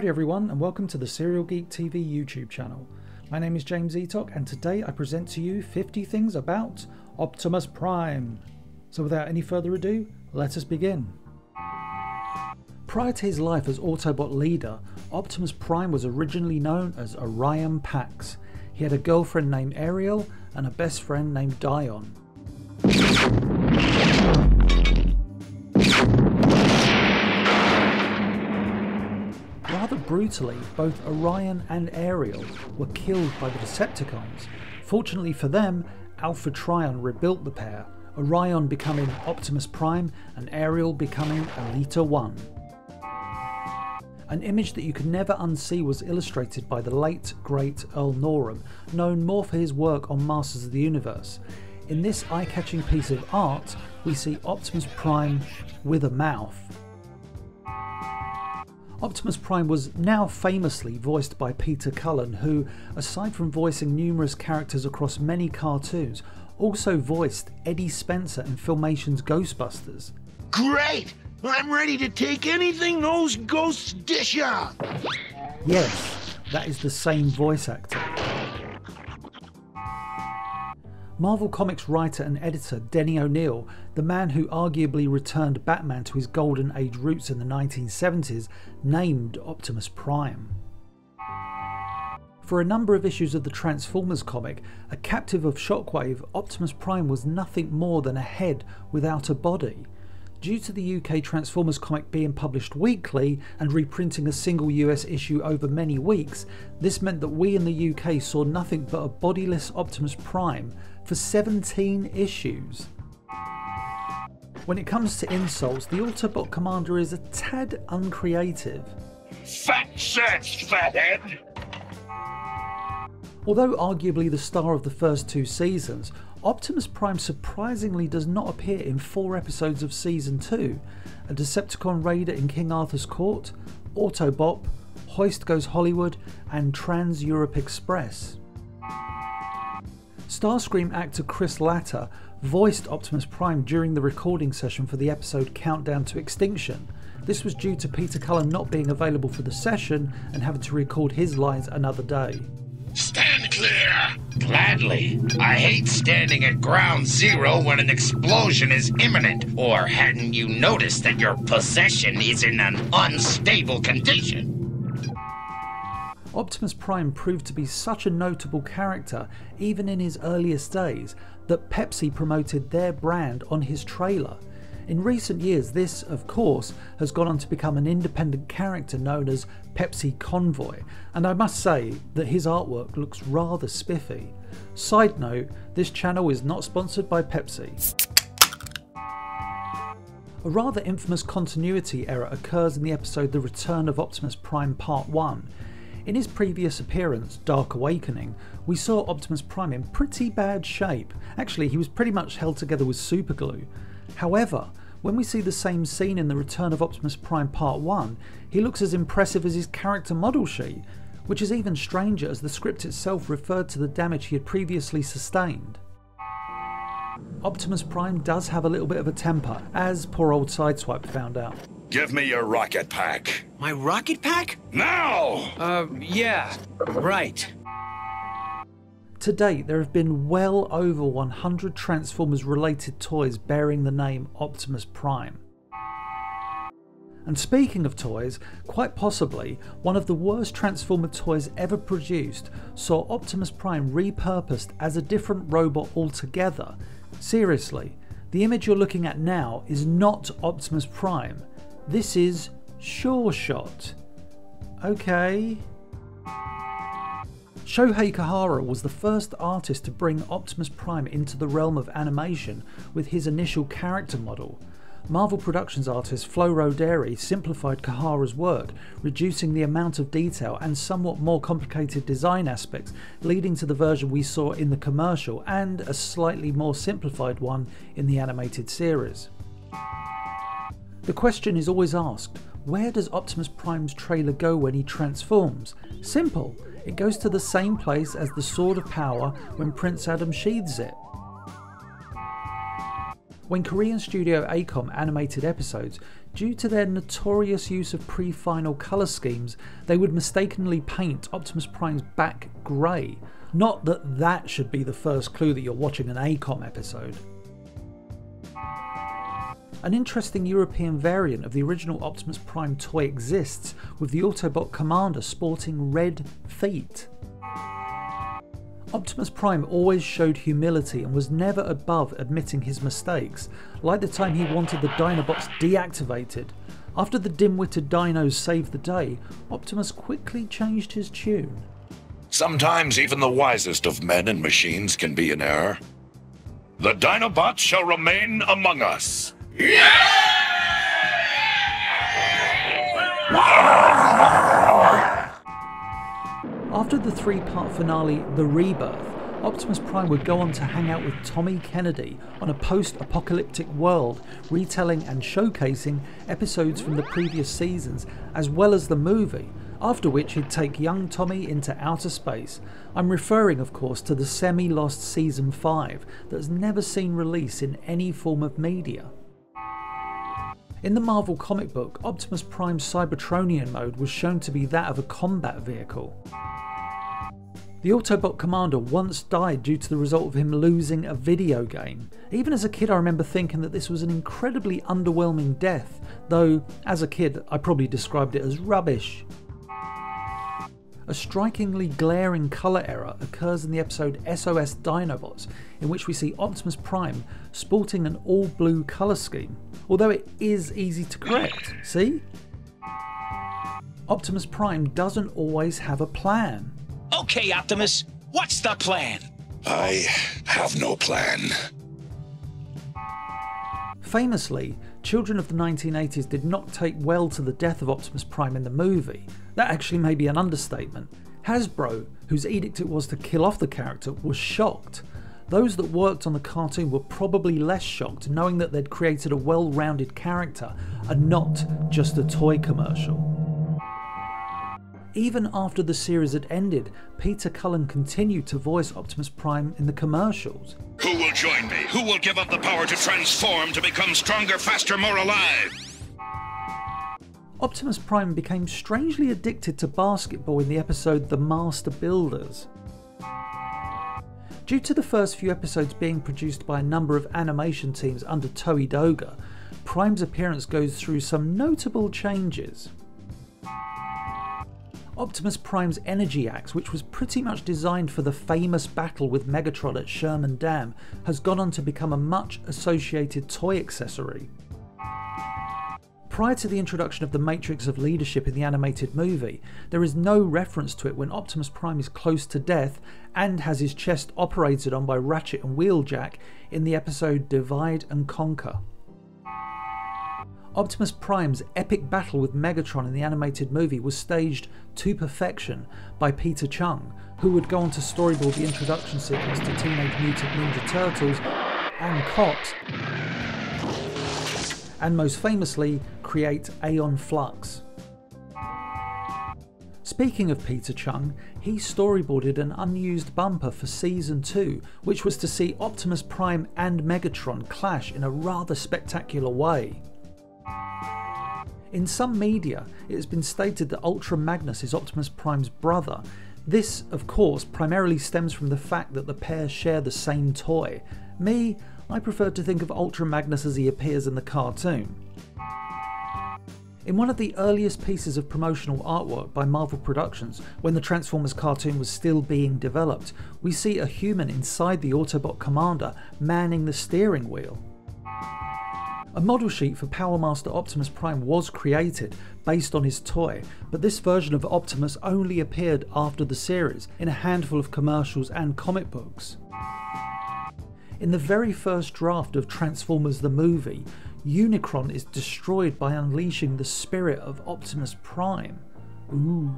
Howdy everyone and welcome to the Cereal Geek TV YouTube channel. My name is James Eatock and today I present to you 50 things about Optimus Prime. So without any further ado, let us begin. Prior to his life as Autobot leader, Optimus Prime was originally known as Orion Pax. He had a girlfriend named Ariel and a best friend named Dion. Brutally, both Orion and Ariel were killed by the Decepticons. Fortunately for them, Alpha Trion rebuilt the pair, Orion becoming Optimus Prime and Ariel becoming Elita 1. An image that you could never unsee was illustrated by the late, great Earl Norem, known more for his work on Masters of the Universe. In this eye catching piece of art, we see Optimus Prime with a mouth. Optimus Prime was now famously voiced by Peter Cullen, who, aside from voicing numerous characters across many cartoons, also voiced Eddie Spencer in Filmation's Ghostbusters. Great! I'm ready to take anything those ghosts dish out. Yes, that is the same voice actor. Marvel Comics writer and editor Denny O'Neil, the man who arguably returned Batman to his golden age roots in the 1970s, named Optimus Prime. For a number of issues of the Transformers comic, a captive of Shockwave, Optimus Prime was nothing more than a head without a body. Due to the UK Transformers comic being published weekly and reprinting a single US issue over many weeks, this meant that we in the UK saw nothing but a bodiless Optimus Prime for 17 issues. When it comes to insults, the Autobot commander is a tad uncreative. Fat sense, fathead! Although arguably the star of the first two seasons, Optimus Prime surprisingly does not appear in four episodes of season 2 a Decepticon raider in King Arthur's court, Autobot, Hoist Goes Hollywood, and Trans Europe Express. Starscream actor Chris Latta voiced Optimus Prime during the recording session for the episode Countdown to Extinction. This was due to Peter Cullen not being available for the session and having to record his lines another day. Gladly. I hate standing at ground zero when an explosion is imminent. Or hadn't you noticed that your possession is in an unstable condition? Optimus Prime proved to be such a notable character, even in his earliest days, that Pepsi promoted their brand on his trailer. In recent years, this, of course, has gone on to become an independent character known as Pepsi Convoy, and I must say that his artwork looks rather spiffy. Side note, this channel is not sponsored by Pepsi. A rather infamous continuity error occurs in the episode The Return of Optimus Prime Part 1. In his previous appearance, Dark Awakening, we saw Optimus Prime in pretty bad shape. Actually, he was pretty much held together with superglue. However, when we see the same scene in The Return of Optimus Prime Part 1, he looks as impressive as his character model sheet, which is even stranger as the script itself referred to the damage he had previously sustained. Optimus Prime does have a little bit of a temper, as poor old Sideswipe found out. Give me your rocket pack. My rocket pack? Now! Uh, yeah. Right. To date, there have been well over 100 Transformers related toys bearing the name Optimus Prime. And speaking of toys, quite possibly one of the worst Transformer toys ever produced saw Optimus Prime repurposed as a different robot altogether. Seriously, the image you're looking at now is not Optimus Prime. This is Sure Shot. Okay. Shohei Kohara was the first artist to bring Optimus Prime into the realm of animation with his initial character model. Marvel Productions artist Floro Dery simplified Kohara's work, reducing the amount of detail and somewhat more complicated design aspects, leading to the version we saw in the commercial and a slightly more simplified one in the animated series. The question is always asked where does Optimus Prime's trailer go when he transforms? Simple, it goes to the same place as the Sword of Power when Prince Adam sheathes it. When Korean studio AKOM animated episodes, due to their notorious use of pre final colour schemes, they would mistakenly paint Optimus Prime's back grey. Not that that should be the first clue that you're watching an AKOM episode. An interesting European variant of the original Optimus Prime toy exists, with the Autobot Commander sporting red feet. Optimus Prime always showed humility and was never above admitting his mistakes, like the time he wanted the Dinobots deactivated. After the dim witted dinos saved the day, Optimus quickly changed his tune. Sometimes even the wisest of men and machines can be in error. The Dinobots shall remain among us. After the three part finale, The Rebirth, Optimus Prime would go on to hang out with Tommy Kennedy on a post apocalyptic world, retelling and showcasing episodes from the previous seasons as well as the movie, after which he'd take young Tommy into outer space. I'm referring, of course, to the semi lost Season 5 that's never seen release in any form of media. In the Marvel comic book, Optimus Prime's Cybertronian mode was shown to be that of a combat vehicle. The Autobot commander once died due to the result of him losing a video game. Even as a kid, I remember thinking that this was an incredibly underwhelming death, though as a kid, I probably described it as rubbish. A strikingly glaring colour error occurs in the episode SOS Dinobots, in which we see Optimus Prime sporting an all blue colour scheme, although it is easy to correct. See? Optimus Prime doesn't always have a plan. Okay, Optimus, what's the plan? I have no plan. Famously, children of the 1980s did not take well to the death of Optimus Prime in the movie. That actually may be an understatement. Hasbro, whose edict it was to kill off the character, was shocked. Those that worked on the cartoon were probably less shocked knowing that they'd created a well rounded character and not just a toy commercial. Even after the series had ended, Peter Cullen continued to voice Optimus Prime in the commercials. Who will join me? Who will give up the power to transform to become stronger, faster, more alive? Optimus Prime became strangely addicted to basketball in the episode The Master Builders. Due to the first few episodes being produced by a number of animation teams under Toei Doga, Prime's appearance goes through some notable changes. Optimus Prime's energy axe, which was pretty much designed for the famous battle with Megatron at Sherman Dam, has gone on to become a much associated toy accessory. Prior to the introduction of the Matrix of Leadership in the animated movie, there is no reference to it when Optimus Prime is close to death and has his chest operated on by Ratchet and Wheeljack in the episode Divide and Conquer. Optimus Prime's epic battle with Megatron in the animated movie was staged to perfection by Peter Chung, who would go on to storyboard the introduction sequence to Teenage Mutant Ninja Turtles and COT, and most famously create Aeon Flux. Speaking of Peter Chung, he storyboarded an unused bumper for Season 2, which was to see Optimus Prime and Megatron clash in a rather spectacular way. In some media, it has been stated that Ultra Magnus is Optimus Prime's brother. This, of course, primarily stems from the fact that the pair share the same toy. Me, I prefer to think of Ultra Magnus as he appears in the cartoon. In one of the earliest pieces of promotional artwork by Marvel Productions, when the Transformers cartoon was still being developed, we see a human inside the Autobot commander manning the steering wheel. A model sheet for Power Master Optimus Prime was created based on his toy, but this version of Optimus only appeared after the series in a handful of commercials and comic books. In the very first draft of Transformers the movie, Unicron is destroyed by unleashing the spirit of Optimus Prime. Ooh.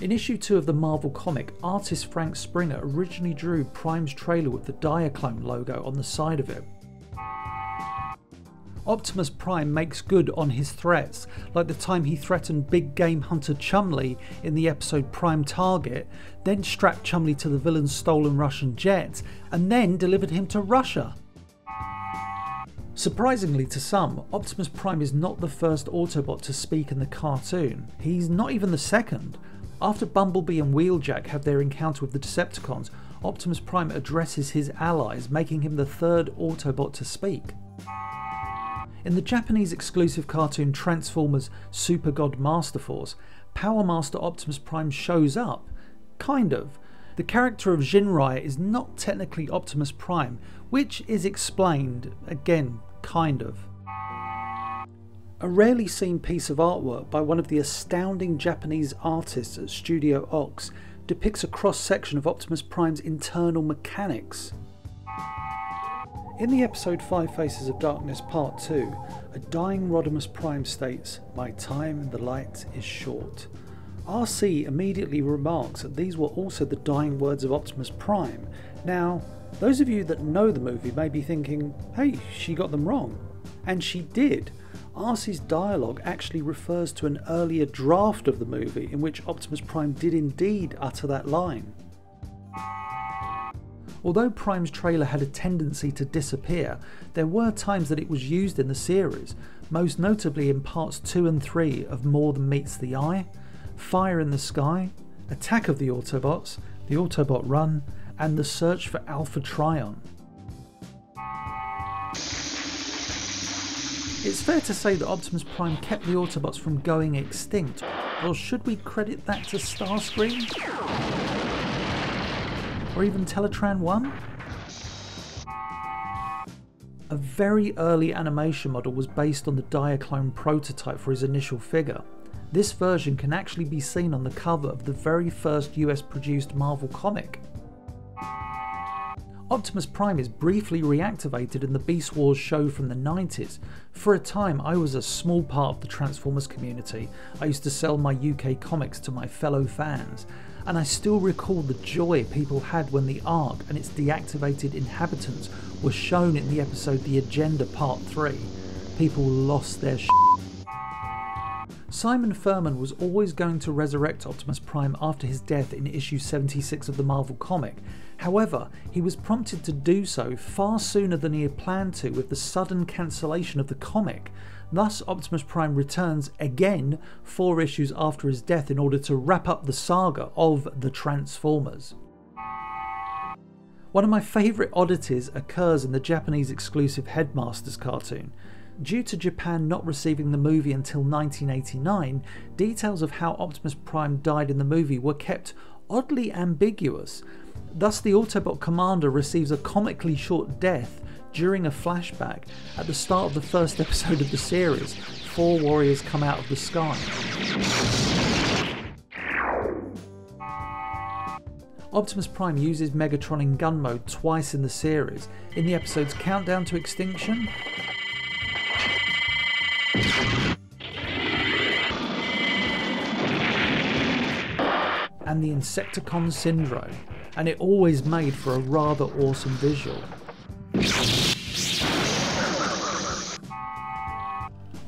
In issue 2 of the Marvel comic, artist Frank Springer originally drew Prime's trailer with the Diaclone logo on the side of it. Optimus Prime makes good on his threats, like the time he threatened big game hunter Chumley in the episode Prime Target, then strapped Chumley to the villain's stolen Russian jet, and then delivered him to Russia. Surprisingly to some, Optimus Prime is not the first Autobot to speak in the cartoon. He's not even the second. After Bumblebee and Wheeljack have their encounter with the Decepticons, Optimus Prime addresses his allies, making him the third Autobot to speak. In the Japanese exclusive cartoon Transformers Super God Master Force, Power Master Optimus Prime shows up. Kind of. The character of Jinrai is not technically Optimus Prime, which is explained, again, kind of. A rarely seen piece of artwork by one of the astounding Japanese artists at Studio Ox depicts a cross section of Optimus Prime's internal mechanics. In the episode 5 Faces of Darkness Part 2, a dying Rodimus Prime states, My time in the light is short. Arcee immediately remarks that these were also the dying words of Optimus Prime. Now, those of you that know the movie may be thinking, hey, she got them wrong. And she did. Arcee's dialogue actually refers to an earlier draft of the movie in which Optimus Prime did indeed utter that line. Although Prime's trailer had a tendency to disappear, there were times that it was used in the series, most notably in parts 2 and 3 of More Than Meets the Eye, Fire in the Sky, Attack of the Autobots, The Autobot Run, and The Search for Alpha Trion. It's fair to say that Optimus Prime kept the Autobots from going extinct, or should we credit that to Starscream? Or even Teletran 1? A very early animation model was based on the Diaclone prototype for his initial figure. This version can actually be seen on the cover of the very first US produced Marvel comic. Optimus Prime is briefly reactivated in the Beast Wars show from the 90s. For a time, I was a small part of the Transformers community. I used to sell my UK comics to my fellow fans, and I still recall the joy people had when the Ark and its deactivated inhabitants were shown in the episode The Agenda Part 3. People lost their sh. Simon Furman was always going to resurrect Optimus Prime after his death in issue 76 of the Marvel comic. However, he was prompted to do so far sooner than he had planned to with the sudden cancellation of the comic. Thus, Optimus Prime returns again four issues after his death in order to wrap up the saga of the Transformers. One of my favourite oddities occurs in the Japanese exclusive Headmasters cartoon. Due to Japan not receiving the movie until 1989, details of how Optimus Prime died in the movie were kept oddly ambiguous. Thus, the Autobot commander receives a comically short death during a flashback at the start of the first episode of the series. Four warriors come out of the sky. Optimus Prime uses Megatron in gun mode twice in the series, in the episodes Countdown to Extinction and the Insecticon Syndrome, and it always made for a rather awesome visual.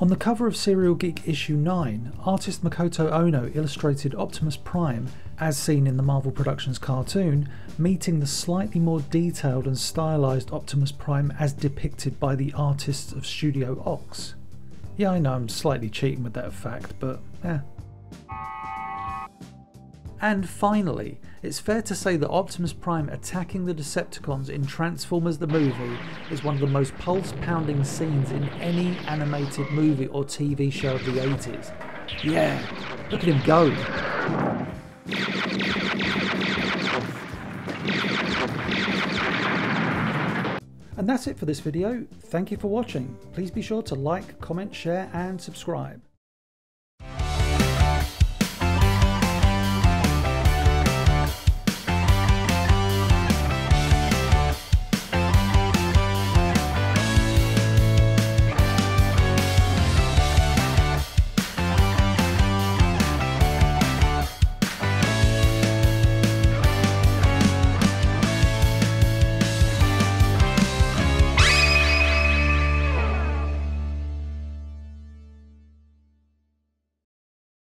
On the cover of Cereal Geek issue 9, artist Makoto Ono illustrated Optimus Prime, as seen in the Marvel Productions cartoon, meeting the slightly more detailed and stylized Optimus Prime as depicted by the artists of Studio Ox. Yeah, I know I'm slightly cheating with that fact, but eh, and finally, it's fair to say that Optimus Prime attacking the Decepticons in Transformers the movie is one of the most pulse pounding scenes in any animated movie or TV show of the 80s. Yeah, look at him go. And that's it for this video. Thank you for watching. Please be sure to like, comment, share and subscribe.